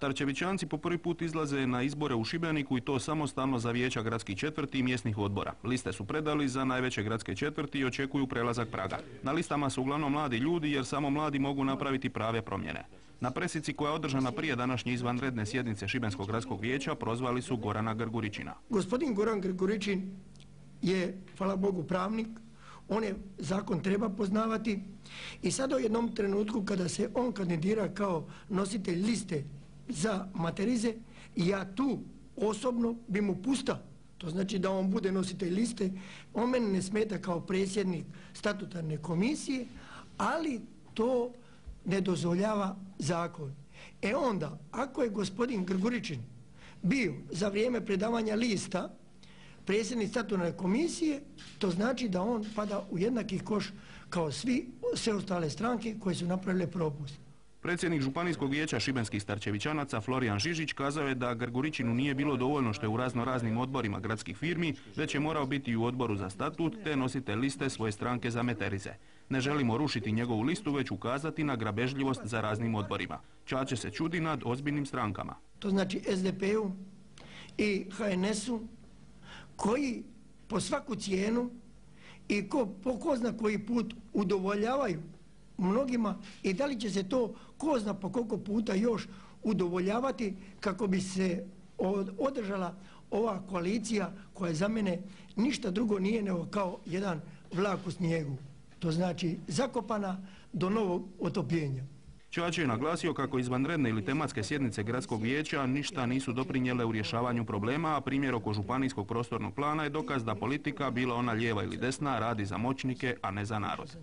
Starčevićanci po prvi put izlaze na izbore u Šibeniku i to samostalno za vijeća gradskih četvrti i mjesnih odbora. Liste su predali za najveće gradske četvrti i očekuju prelazak praga. Na listama su uglavnom mladi ljudi jer samo mladi mogu napraviti prave promjene. Na presici koja je održana prije današnje izvanredne sjednice Šibenskog gradskog vijeća prozvali su Gorana Grguričina. Gospodin Goran Grguričin je, hvala Bogu, pravnik, on je zakon treba poznavati i sada u jednom trenutku kada se on kandidira kao nositelj liste za materize i ja tu osobno bi mu pusta. To znači da on bude nositelj liste. On meni ne smeta kao predsjednik statutarne komisije ali to ne dozvoljava zakon. E onda ako je gospodin Grguričin bio za vrijeme predavanja lista predsjednik statutarne komisije to znači da on pada u jednaki koš kao svi sve ostale stranke koje su napravile propust Predsjednik Županijskog vijeća Šibenskih starčevićanaca Florijan Žižić kazao je da Grguričinu nije bilo dovoljno što je u razno raznim odborima gradskih firmi, već je morao biti u odboru za statut te nosite liste svoje stranke za meterize. Ne želimo rušiti njegovu listu, već ukazati na grabežljivost za raznim odborima. Čače se čudi nad ozbiljnim strankama. To znači SDP-u i HNS-u koji po svaku cijenu i ko, po ko zna koji put udovoljavaju mnogima i da li će se to ko zna po koliko puta još udovoljavati kako bi se održala ova koalicija koja za mene ništa drugo nije nego kao jedan vlak u snijegu. To znači zakopana do novog otopljenja. Čače je naglasio kako izvanredne ili tematske sjednice gradskog vijeća ništa nisu doprinjele u rješavanju problema, a primjer oko županijskog prostornog plana je dokaz da politika, bila ona lijeva ili desna, radi za moćnike, a ne za narod.